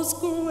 most gracious.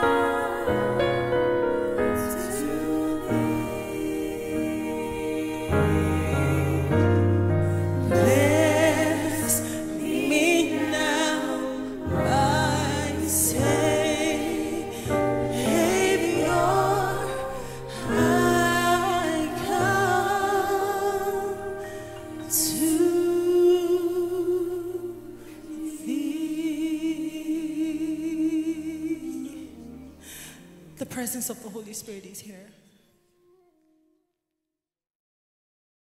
Oh The presence of the Holy Spirit is here.